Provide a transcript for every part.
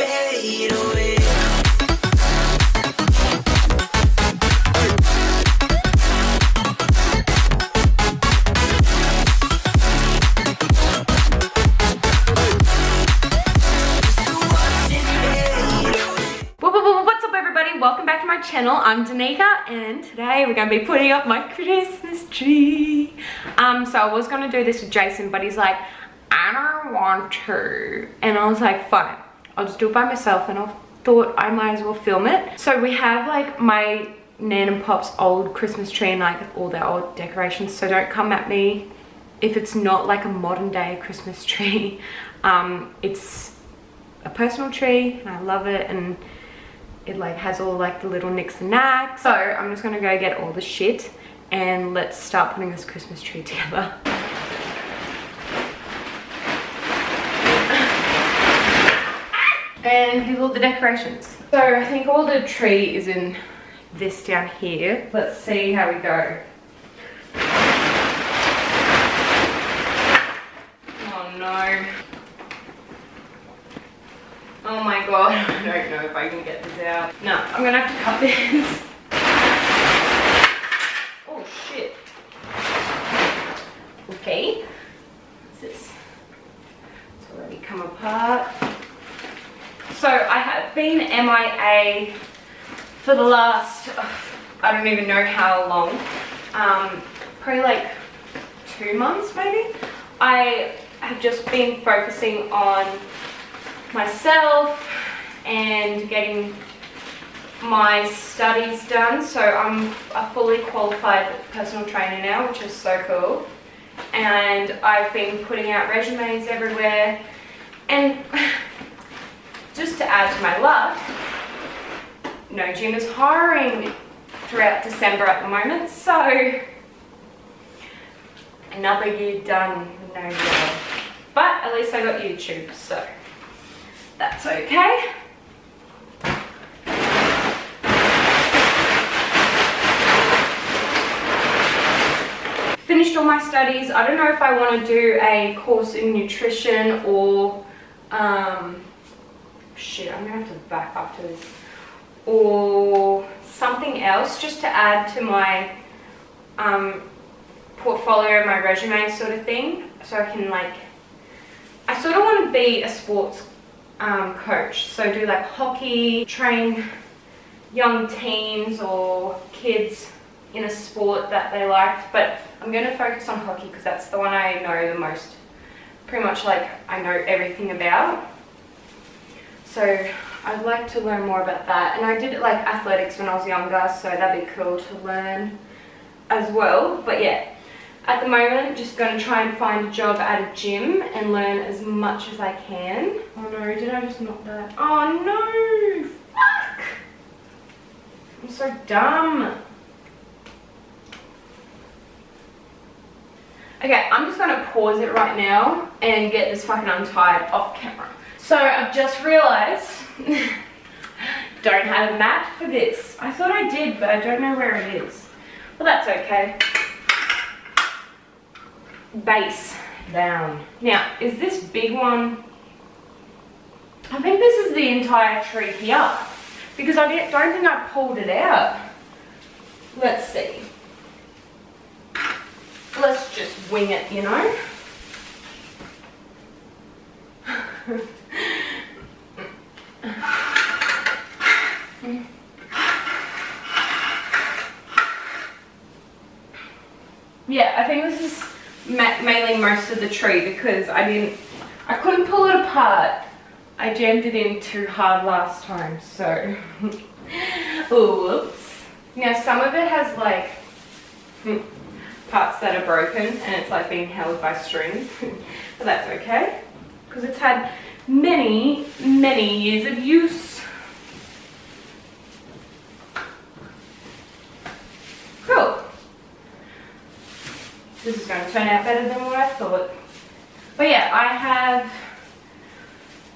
What's up everybody? Welcome back to my channel. I'm Danica and today we're going to be putting up my Christmas tree. Um, so I was going to do this with Jason but he's like, I don't want to. And I was like, fine. I'll do it by myself and I thought I might as well film it. So we have like my Nan and Pop's old Christmas tree and like all their old decorations. So don't come at me if it's not like a modern day Christmas tree. Um, it's a personal tree and I love it and it like has all like the little nicks and knacks. So I'm just gonna go get all the shit and let's start putting this Christmas tree together. And here's all the decorations. So I think all the tree is in this down here. Let's see how we go. Oh no. Oh my god, I don't know if I can get this out. No, I'm gonna have to cut this. Oh shit. Okay. What's this? It's already come apart. So I have been MIA for the last, I don't even know how long, um, probably like two months maybe. I have just been focusing on myself and getting my studies done. So I'm a fully qualified personal trainer now, which is so cool. And I've been putting out resumes everywhere. And just to add to my luck, no gym is hiring throughout December at the moment. So another year done, no job. But at least I got YouTube, so that's okay. Finished all my studies. I don't know if I want to do a course in nutrition or, um, shit, I'm going to have to back up to this, or something else just to add to my um, portfolio, my resume sort of thing. So I can like, I sort of want to be a sports um, coach. So do like hockey, train young teens or kids in a sport that they liked. But I'm going to focus on hockey because that's the one I know the most, pretty much like I know everything about. So I'd like to learn more about that. And I did like athletics when I was younger, so that'd be cool to learn as well. But yeah, at the moment, just going to try and find a job at a gym and learn as much as I can. Oh no, did I just knock that? Oh no! Fuck! I'm so dumb. Okay, I'm just going to pause it right now and get this fucking untied off camera. So I've just realised, don't have a mat for this. I thought I did, but I don't know where it is. Well, that's okay base down. Now, is this big one, I think this is the entire tree here because I don't think I pulled it out. Let's see. Let's just wing it, you know. yeah, I think this is mainly most of the tree because I didn't, I couldn't pull it apart. I jammed it in too hard last time, so, oops. Now some of it has like parts that are broken and it's like being held by string, but that's okay because it's had many, many years of use. Cool. This is going to turn out better than what I thought. But yeah, I have,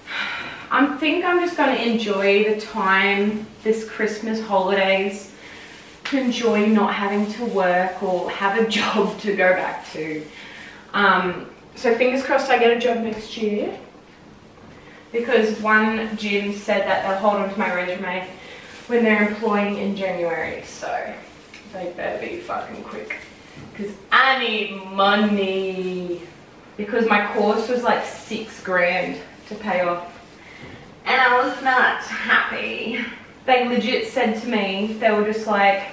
I think I'm just going to enjoy the time this Christmas holidays to enjoy not having to work or have a job to go back to. Um, so fingers crossed I get a job next year because one gym said that they'll hold on to my resume when they're employing in January. So they better be fucking quick because I need money. Because my course was like six grand to pay off. And I was not happy. They legit said to me, they were just like,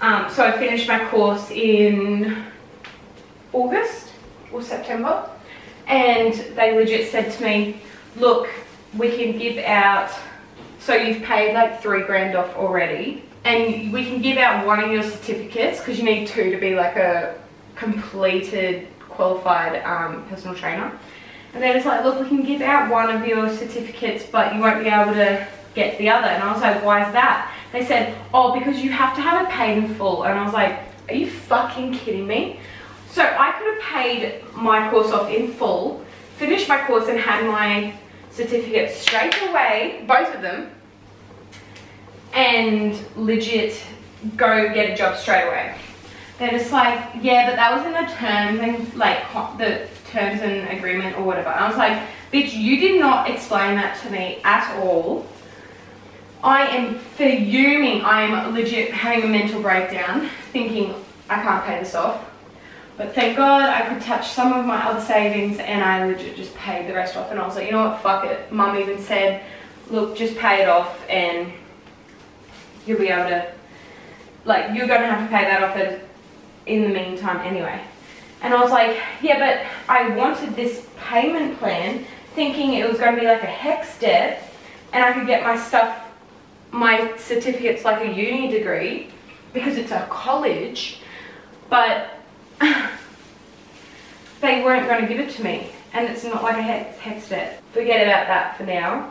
um, so I finished my course in August or September. And they legit said to me, look, we can give out, so you've paid like three grand off already and we can give out one of your certificates because you need two to be like a completed qualified um, personal trainer. And they're just like, look, we can give out one of your certificates, but you won't be able to get the other. And I was like, why is that? They said, oh, because you have to have it paid in full. And I was like, are you fucking kidding me? So I could have paid my course off in full, finished my course and had my certificates straight away, both of them, and legit go get a job straight away. They're just like, yeah, but that was in the terms and like the terms and agreement or whatever. I was like, bitch, you did not explain that to me at all. I am fuming. I am legit having a mental breakdown thinking I can't pay this off. But thank God I could touch some of my other savings and I legit just paid the rest off. And I was like, you know what, fuck it. Mum even said, look, just pay it off and you'll be able to, like, you're going to have to pay that off in the meantime anyway. And I was like, yeah, but I wanted this payment plan thinking it was going to be like a HECS debt and I could get my stuff, my certificates like a uni degree because it's a college, but they weren't going to give it to me and it's not like a HECS debt. Forget about that for now.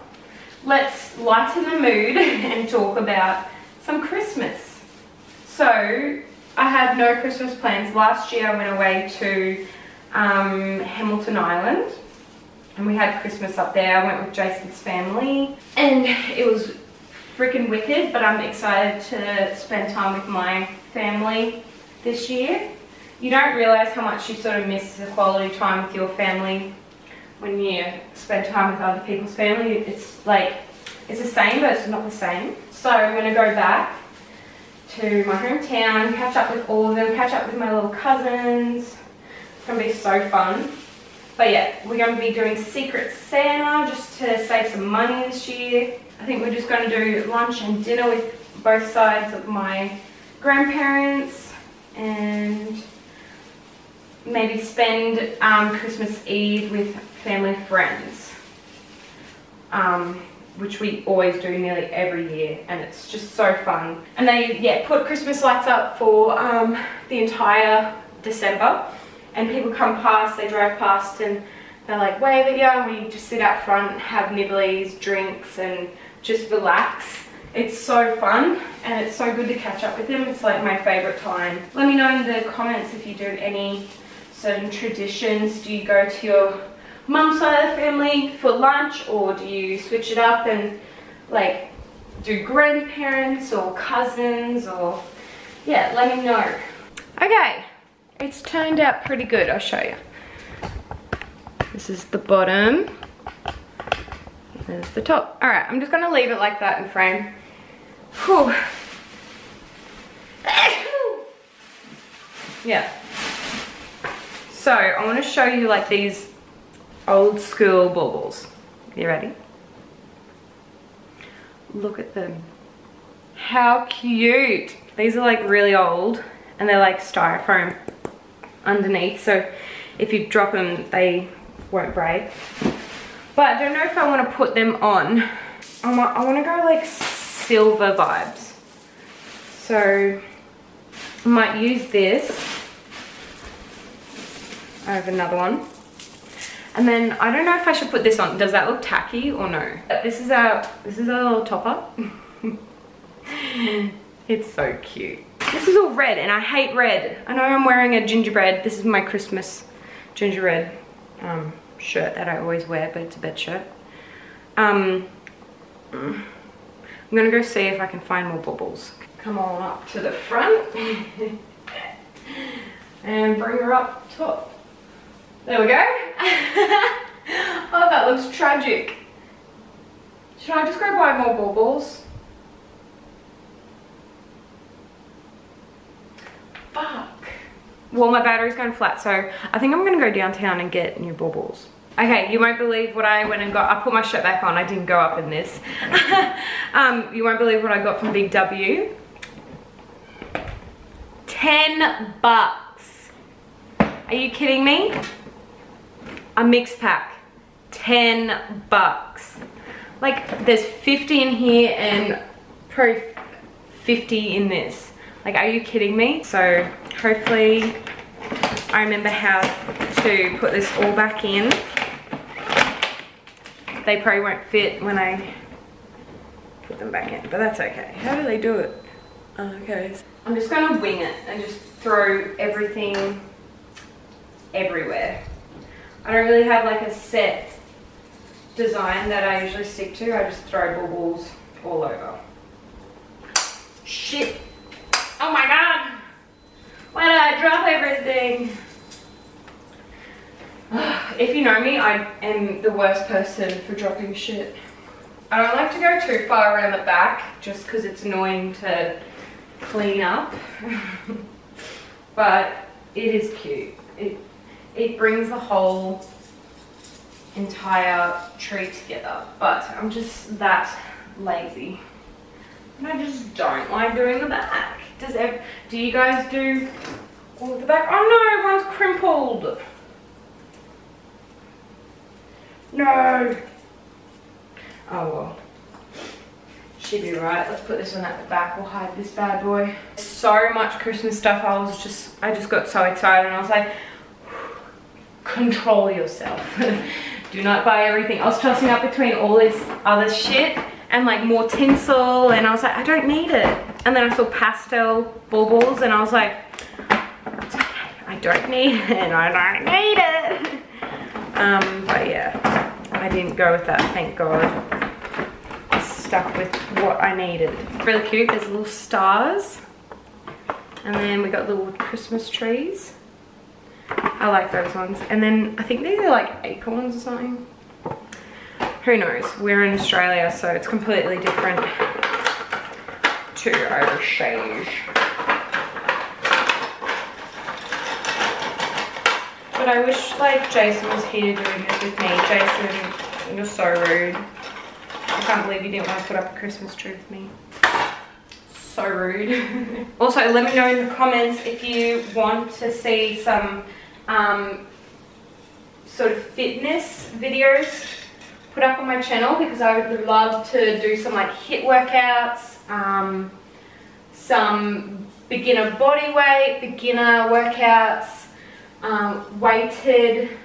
Let's lighten the mood and talk about some Christmas. So I have no Christmas plans. Last year I went away to um, Hamilton Island and we had Christmas up there. I went with Jason's family and it was freaking wicked but I'm excited to spend time with my family this year. You don't realise how much you sort of miss the quality time with your family when you spend time with other people's family. It's like, it's the same but it's not the same. So I'm going to go back to my hometown, catch up with all of them, catch up with my little cousins. It's going to be so fun. But yeah, we're going to be doing Secret Santa just to save some money this year. I think we're just going to do lunch and dinner with both sides of my grandparents and maybe spend um, Christmas Eve with family friends. Um, which we always do nearly every year and it's just so fun. And they yeah put Christmas lights up for um, the entire December and people come past, they drive past and they're like wave at you and we just sit out front, have nibblies, drinks and just relax. It's so fun and it's so good to catch up with them. It's like my favourite time. Let me know in the comments if you do any certain traditions. Do you go to your mum side of the family for lunch or do you switch it up and like do grandparents or cousins or yeah let me know. Okay it's turned out pretty good I'll show you. This is the bottom. There's the top. All right I'm just gonna leave it like that in frame. Whew. yeah. So I want to show you like these old school baubles. You ready? Look at them. How cute. These are like really old and they're like styrofoam underneath. So if you drop them, they won't break. But I don't know if I want to put them on. I want, I want to go like silver vibes. So I might use this. I have another one. And then I don't know if I should put this on. Does that look tacky or no? This is our this is our little topper. it's so cute. This is all red and I hate red. I know I'm wearing a gingerbread. This is my Christmas gingerbread um, shirt that I always wear, but it's a bed shirt. Um, I'm gonna go see if I can find more bubbles. Come on up to the front and bring her up top. There we go. oh, that looks tragic. Should I just go buy more baubles? Fuck. Well, my battery's going flat, so I think I'm gonna go downtown and get new baubles. Okay, you won't believe what I went and got. I put my shirt back on. I didn't go up in this. um, you won't believe what I got from Big W. 10 bucks. Are you kidding me? A mix pack. 10 bucks. Like, there's 50 in here and pro 50 in this. Like, are you kidding me? So, hopefully, I remember how to put this all back in they probably won't fit when I put them back in, but that's okay. How do they do it? Oh, okay. I'm just gonna wing it and just throw everything everywhere. I don't really have like a set design that I usually stick to. I just throw bubbles all over. Shit. Oh my god. Why did I drop everything? if you know me, I am the worst person for dropping shit. I don't like to go too far around the back just because it's annoying to clean up. but it is cute. It, it brings the whole entire tree together. But I'm just that lazy. And I just don't like doing the back. Does ev do you guys do all the back? Oh no, one's crimpled. No. Oh well. She'd be right. Let's put this one at the back. We'll hide this bad boy. So much Christmas stuff. I was just, I just got so excited and I was like, control yourself. Do not buy everything. I was tossing up between all this other shit and like more tinsel and I was like, I don't need it. And then I saw pastel baubles and I was like. I don't need it. And I don't need it. Um, but yeah. I didn't go with that, thank God. I stuck with what I needed. Really cute, there's little stars. And then we got little Christmas trees. I like those ones. And then I think these are like acorns or something. Who knows? We're in Australia, so it's completely different to overseas. But I wish like Jason was here doing this with me. Jason, you're so rude. I can't believe you didn't want to put up a Christmas tree with me. So rude. also, let me know in the comments if you want to see some um, sort of fitness videos put up on my channel because I would love to do some like HIIT workouts, um, some beginner body weight, beginner workouts, um, weighted,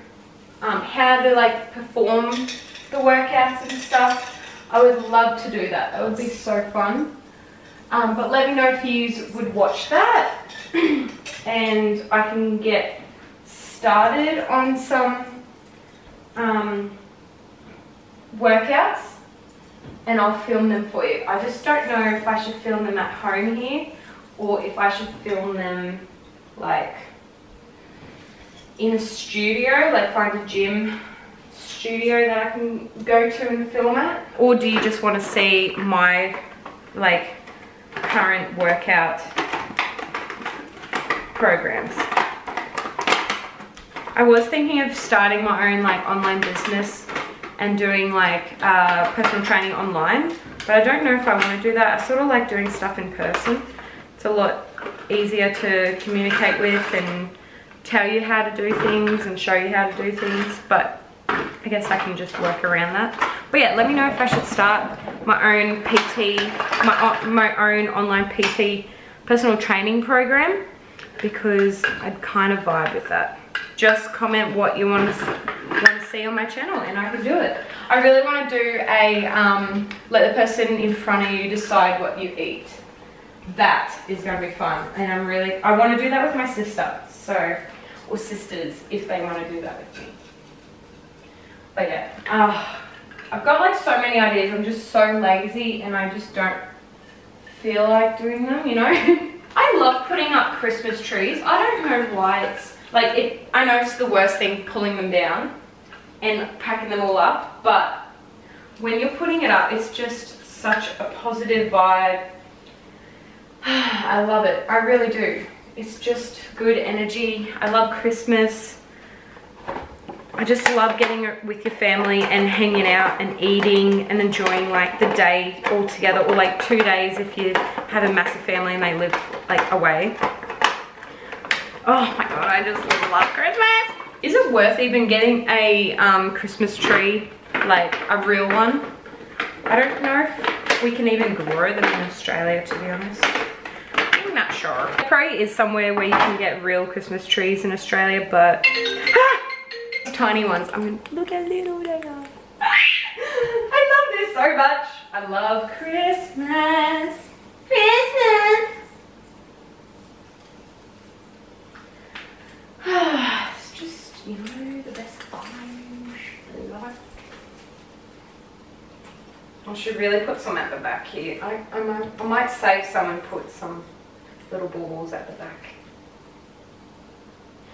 um, how to like perform the workouts and stuff. I would love to do that. That would be so fun. Um, but let me know if you would watch that and I can get started on some um, workouts and I'll film them for you. I just don't know if I should film them at home here or if I should film them like in a studio, like find a gym studio that I can go to and film at? Or do you just want to see my like current workout programs? I was thinking of starting my own like online business and doing like uh, personal training online but I don't know if I want to do that. I sort of like doing stuff in person. It's a lot easier to communicate with and tell you how to do things and show you how to do things, but I guess I can just work around that. But yeah, let me know if I should start my own PT, my, my own online PT personal training program because I'd kind of vibe with that. Just comment what you want to, want to see on my channel and I can do it. I really want to do a, um, let the person in front of you decide what you eat. That is going to be fun and I'm really, I want to do that with my sister. So or sisters if they want to do that with me. But yeah, uh, I've got like so many ideas. I'm just so lazy and I just don't feel like doing them, you know? I love putting up Christmas trees. I don't know why it's like it. I know it's the worst thing pulling them down, and packing them all up, but when you're putting it up, it's just such a positive vibe. I love it. I really do. It's just good energy. I love Christmas. I just love getting with your family and hanging out and eating and enjoying like the day all together or like two days if you have a massive family and they live like away. Oh my god, I just love Christmas. Is it worth even getting a um, Christmas tree, like a real one? I don't know if we can even grow them in Australia, to be honest. I'm not sure. Probably is somewhere where you can get real Christmas trees in Australia, but ah, tiny ones. I mean, look how little they are. I love this so much. I love Christmas. Christmas. it's just, you know, the best vibes. I love it. I should really put some at the back here. I, I, might, I might save some and put some little balls at the back.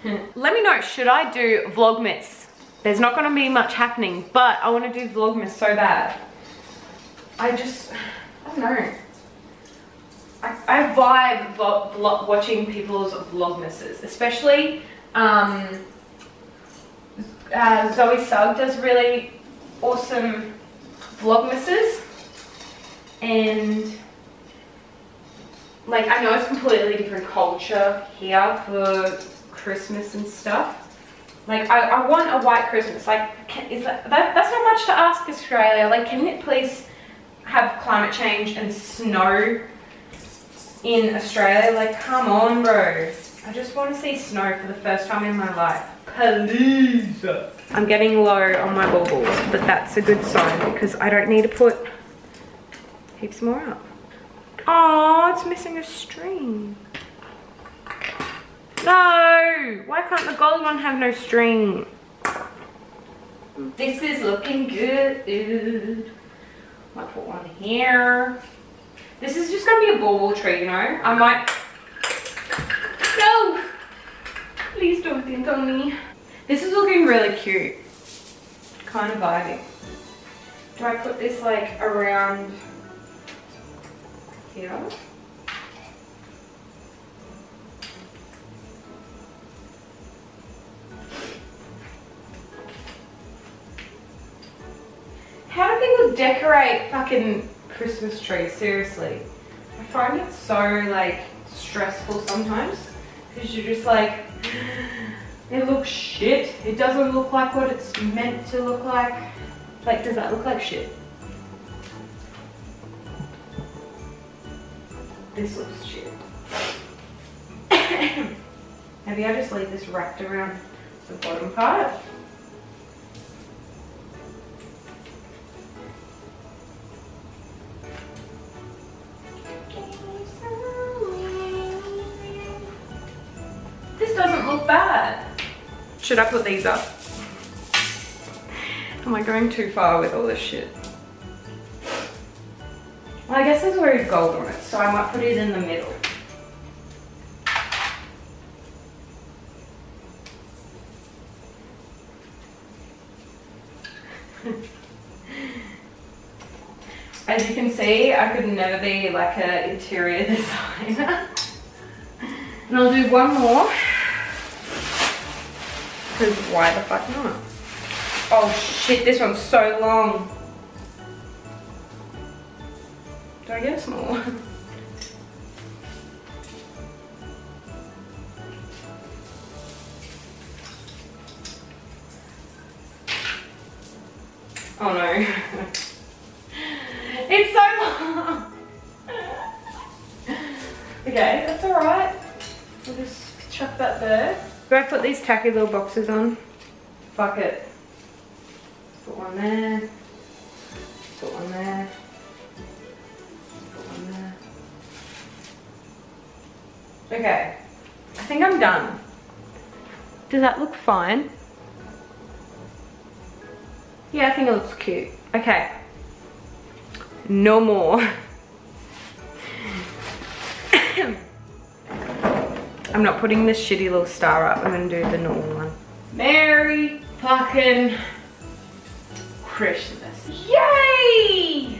Let me know, should I do Vlogmas? There's not going to be much happening, but I want to do Vlogmas so bad. I just, I don't know. I, I vibe vlog, watching people's Vlogmases, especially um, uh, Zoe Sugg does really awesome Vlogmases and like I know it's completely different culture here for Christmas and stuff. Like I, I want a white Christmas. Like can, is that, that that's not much to ask Australia. Like can it please have climate change and snow in Australia? Like come on, bro. I just want to see snow for the first time in my life. Please. I'm getting low on my baubles, but that's a good sign because I don't need to put heaps more up. Oh, it's missing a string. No! Why can't the gold one have no string? This is looking good. I might put one here. This is just gonna be a bauble tree, you know? I might... No! Please don't think on me. This is looking really cute. Kind of vibing. Do I put this like around here? How do people decorate fucking Christmas trees? Seriously. I find it so like stressful sometimes because you're just like it looks shit. It doesn't look like what it's meant to look like. Like, does that look like shit? This looks shit. Maybe I just leave this wrapped around the bottom part. Should I put these up? Am I going too far with all this shit? Well, I guess there's already gold on it, so I might put it in the middle. As you can see, I could never be like an interior designer. and I'll do one more. Because why the fuck not? Oh shit, this one's so long. Do I get a small one? Oh no. it's so long. okay, that's alright. We'll just chuck that there. Do I put these tacky little boxes on? Fuck it. Put one there. Put one there. Put one there. Okay. I think I'm done. Does that look fine? Yeah, I think it looks cute. Okay. No more. I'm not putting this shitty little star up. I'm gonna do the normal one. Merry fucking Christmas. Yay!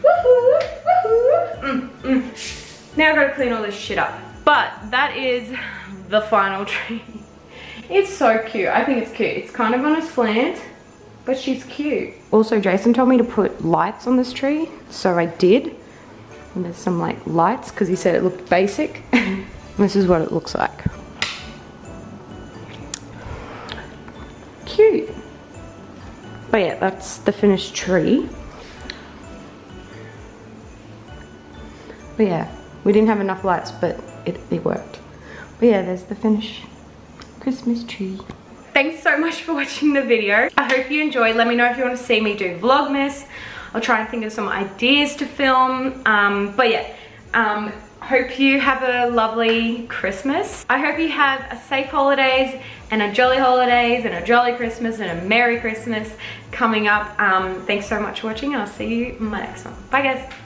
Woohoo! Woohoo! Mm, mm. Now I gotta clean all this shit up. But that is the final tree. It's so cute. I think it's cute. It's kind of on a slant, but she's cute. Also, Jason told me to put lights on this tree, so I did. And there's some like lights because he said it looked basic. this is what it looks like. Cute. But yeah, that's the finished tree. But yeah, we didn't have enough lights, but it, it worked. But yeah, there's the finished Christmas tree. Thanks so much for watching the video. I hope you enjoyed. Let me know if you want to see me do Vlogmas. I'll try and think of some ideas to film. Um, but yeah, um, hope you have a lovely Christmas. I hope you have a safe holidays and a jolly holidays and a jolly Christmas and a Merry Christmas coming up. Um, thanks so much for watching. I'll see you in my next one. Bye guys.